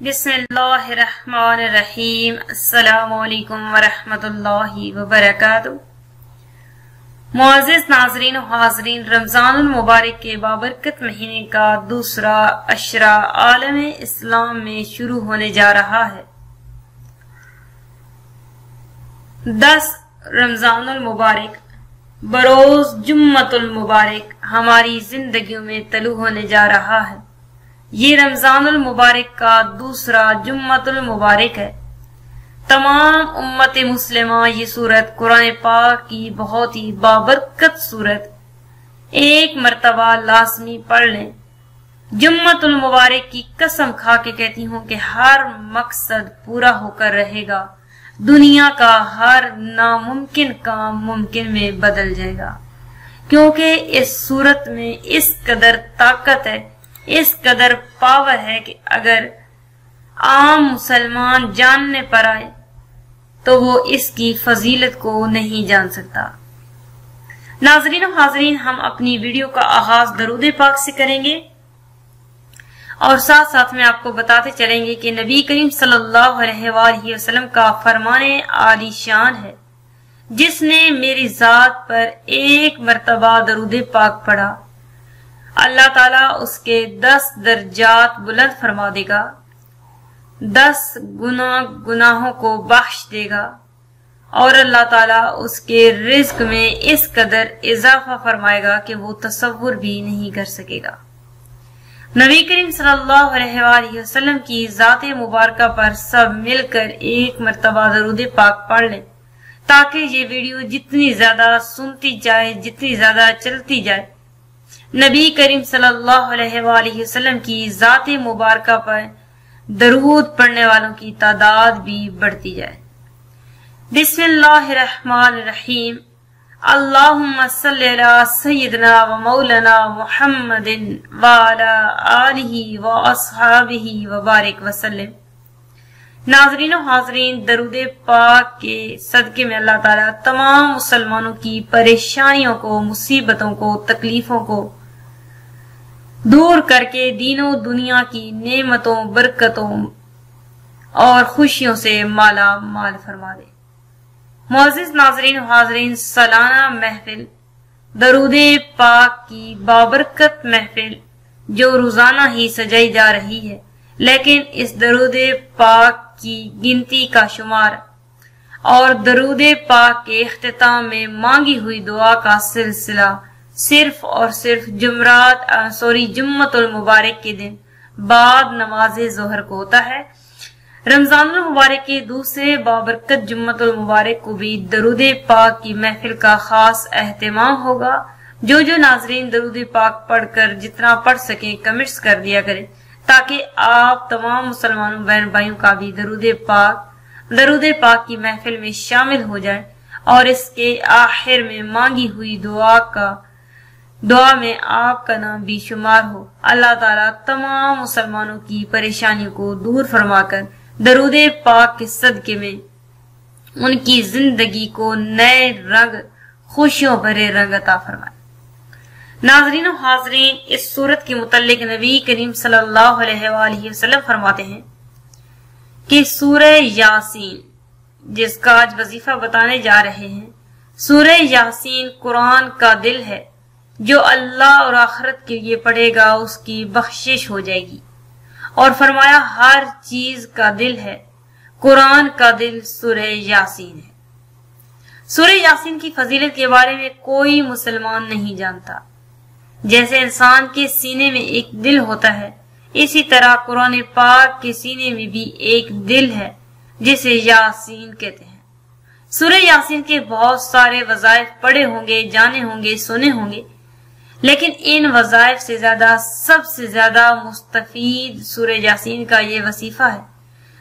बिस्मिल्लाहिर्रहमानिर्रहीम। अस्सलामुअलैकुम वरहमतुल्लाहि वबरकातुहू। मुआजिज नाजरीन हाजरीन रमज़ान मुबारक के बाबरकत महीने का दूसरा अशरा आलम इस्लाम में शुरू होने जा रहा है। दस रमज़ान मुबारक, बरोज जुम्मतुल मुबारक हमारी जिंदगियों में तलु होने जा रहा है। ये रमजानुल मुबारक का दूसरा जुम्मतुल मुबारक है। तमाम उम्मत मुस्लिमा ये सूरत कुरान पाक की बहुत ही बाबरकत सूरत। एक मरतबा लाजमी पढ़ लें। जुम्मतुल मुबारक की कसम खा के कहती हूँ कि हर मकसद पूरा होकर रहेगा। दुनिया का हर नामुमकिन काम मुमकिन में बदल जाएगा। क्योंकि इस सूरत में इस कदर ताकत है इस कदर पावर है कि अगर आम मुसलमान जानने पर आए तो वो इसकी फजीलत को नहीं जान सकता। नाजरीन हाजरीन, हम अपनी वीडियो का आगाज़ दरूद पाक से करेंगे। और साथ साथ में आपको बताते चलेंगे कि नबी करीम सल्लल्लाहु अलैहि वसल्लम का फरमाने आली शान है, जिसने मेरी जात पर एक मरतबा दरूद पाक पढ़ा। अल्लाह ताला उसके दस दर्जात बुलंद फरमा देगा, दस गुना गुनाहों को बख्श देगा, और अल्लाह ताला उसके रिस्क में इस कदर इजाफा फरमाएगा कि वो तस्वुर भी नहीं कर सकेगा। नबी करीम सल्लल्लाहु अलैहि वसल्लम की जात मुबारक पर सब मिलकर एक मरतबा दरूद पाक पढ़ लें, ताकि ये वीडियो जितनी ज़्यादा सुनती जाए, जितनी ज़्यादा चलती जाए नबी करीम वसल्लम की जात मुबारक पर दरूद पढ़ने वालों की तादाद भी बढ़ती जाए सय्यिदना व मौलाना नाजरीन हाजरीन, दरूद पाक के सदके में अल्लाह तमाम मुसलमानों की परेशानियों को, मुसीबतों को, तकलीफों को दूर करके दीनों दुनिया की नेमतों, बरकतों और खुशियों से माला माल फरमा दे। मोजिज नाजरीन, हाजरीन, सालाना महफिल, दरूद पाक की बाबरकत महफिल जो रोज़ाना ही सजाई जा रही है, लेकिन इस दरूद पाक की गिनती का शुमार और दरूद पाक के अख्ताम में मांगी हुई दुआ का सिलसिला सिर्फ़ और सिर्फ़ जुमरात सॉरी, जुम्मतुल मुबारक के दिन बाद नमाज़ जोहर को होता है। रमज़ान मुबारक के दूसरे बाबरकत जुम्मतुल मुबारक को भी दरुद पाक की महफिल का खास अहतमाम होगा। जो जो नाजरीन दरुद पाक पढ़कर जितना पढ़ सके, कमेंट्स कर दिया करें, ताकि आप तमाम मुसलमानों बहन भाइयों का भी दरुद पाक दरुद पाक की महफिल में शामिल हो जाए और इसके आखिर में मांगी हुई दुआ का दुआ में आपका नाम भी शुमार हो। अल्लाह ताला तमाम मुसलमानों की परेशानियों को दूर फरमाकर दरूद पाक के सदके में उनकी ज़िंदगी को नए रंग, खुशियों भरे रंग अता फरमाए। नाजरीन हाजरीन, इस सूरत के मुतलिक नबी करीम सल्लल्लाहु फरमाते हैं कि सूरह यासीन, जिसका आज वजीफा बताने जा रहे हैं, सूरह यासीन कुरान का दिल है। जो अल्लाह और आखरत के लिए पढ़ेगा उसकी बख्शिश हो जाएगी। और फरमाया, हर चीज़ का दिल है। कुरान का दिल सुरह यासीन है। सुरह यासीन की फजीलत के बारे में कोई मुसलमान नहीं जानता। जैसे इंसान के सीने में एक दिल होता है, इसी तरह कुरान पाक के सीने में भी एक दिल है, जिसे यासीन कहते हैं। सुरह यासीन के बहुत सारे वजायफ पढ़े होंगे, जाने होंगे, सुने होंगे लेकिन इन वजायफ से ज़्यादा, सबसे ज़्यादा मुस्तफीद सूर यासीन का ये वसीफा है।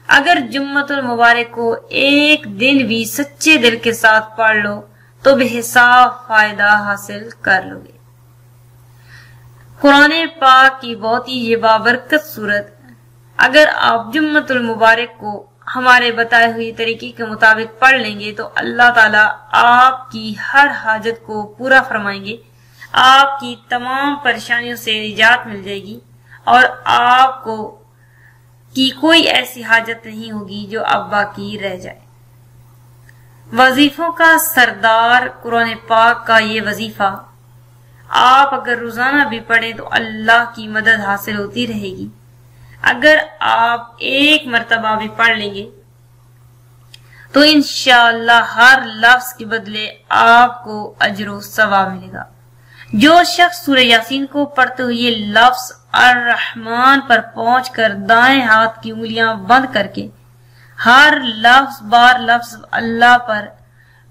अगर जुम्मतुल मुबारक को एक दिन भी सच्चे दिल के साथ पढ़ लो तो बेहिसाब फ़ायदा हासिल कर लोगे। कुरान पाक की बहुत ही ये बाबरकत सूरत, अगर आप जुम्मतुल मुबारक को हमारे बताए हुए तरीके के मुताबिक पढ़ लेंगे तो अल्लाह ताला आपकी हर हाजत को पूरा फरमाएँगे। आपकी तमाम परेशानियों से निजात मिल जाएगी और आपको की कोई ऐसी हाजत नहीं होगी जो अब बाकी रह जाए। वजीफों का सरदार कुरान पाक का ये वजीफा, आप अगर रोज़ाना भी पढ़े तो अल्लाह की मदद हासिल होती रहेगी। अगर आप एक मरतबा भी पढ़ लेंगे तो इनशाला हर लफ्ज के बदले आपको अजरो सवा मिलेगा। जो शख्स सूर्य यासीन को पढ़ते हुए लफ्ज अर रहमान पर पहुंचकर दाएँ हाथ की उंगलियाँ बंद करके, हर लफ्ज बार लफ्ज अल्लाह पर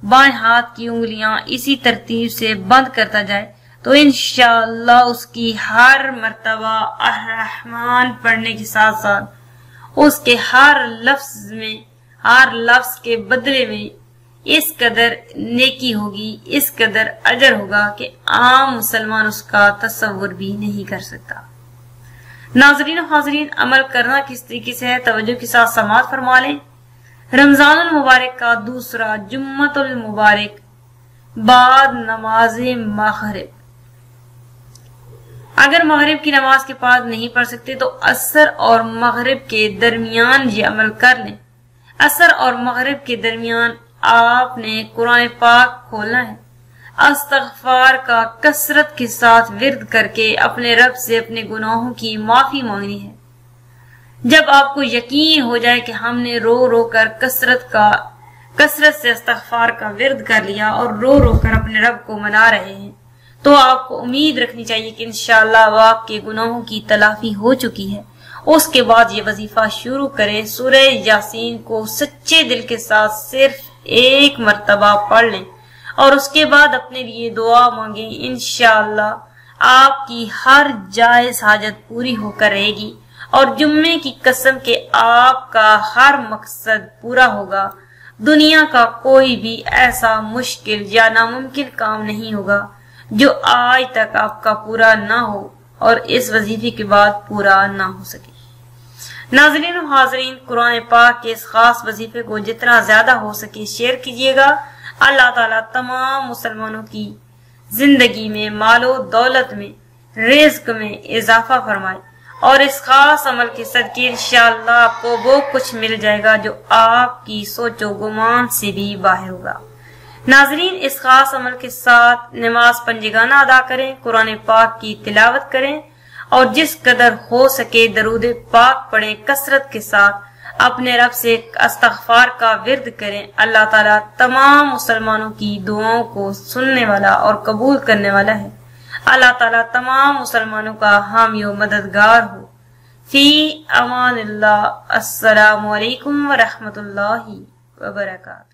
बाएँ हाथ की उंगलियाँ इसी तरतीब से बंद करता जाए तो इनशाला उसकी हर मर्तबा रहमान पढ़ने के साथ साथ उसके हर लफ्ज में, हर लफ्ज के बदले में इस कदर नेकी होगी, इस कदर अजर होगा कि आम मुसलमान उसका तस्वुर भी नहीं कर सकता। नाजरीन हाजरीन, अमल करना किस तरीके से है, तवज्जो के साथ समाज फरमा लें। रमज़ान मुबारक का दूसरा जुम्मत मुबारक, बाद नमाज़ मगरिब। अगर मगरिब की नमाज़ के बाद नहीं पढ़ सकते तो असर और मगरिब के दरमियान ये अमल कर लें। असर और मगरिब के दरमियान आपने कुरान पाक खोलना है। अस्तगफार का कसरत के साथ विरद करके अपने रब से अपने गुनाहों की माफ़ी मांगनी है। जब आपको यकीन हो जाए कि हमने रो रो कर कसरत का, कसरत से अस्तगफार का विरद कर लिया और रो रो कर अपने रब को मना रहे हैं तो आपको उम्मीद रखनी चाहिए कि वो आपके गुनाहों की तलाफी हो चुकी है। उसके बाद ये वजीफा शुरू करें। सूरह यासीन को सच्चे दिल के साथ सिर्फ़ एक मरतबा पढ़ लें और उसके बाद अपने लिए दुआ मांगे इनशाला आपकी हर जायज़ हाजत पूरी होकर रहेगी और जुम्मे की कसम के आपका हर मकसद पूरा होगा। दुनिया का कोई भी ऐसा मुश्किल या नामुमकिन काम नहीं होगा जो आज तक आपका पूरा ना हो और इस वजीफे के बाद पूरा ना हो सके। नाजरीन हाजरीन, कुरान पाक के इस खास वजीफे को जितना ज़्यादा हो सके शेयर कीजिएगा। अल्लाह ताला तमाम मुसलमानों की ज़िंदगी में, मालो दौलत में रिस्क में इजाफा फरमाए। और इस खास अमल के सदके इंशाल्लाह आपको वो कुछ मिल जाएगा जो आपकी सोचो गुमान से भी बाहर होगा। नाजरीन, इस खास अमल के साथ नमाज़ पंजगाना अदा करें, कुरान पाक की तिलावत करें। और जिस कदर हो सके दरूद पाक पढ़ें कसरत के साथ, अपने रब से अस्तगफार का विरद करें। अल्लाह ताला तमाम मुसलमानों की दुआओं को सुनने वाला और कबूल करने वाला है। अल्लाह ताला तमाम मुसलमानों का हामी मददगार हो। फ़ी अमान अस्सलाम वालेकुम व रहमतुल्लाहि व बरकातहू।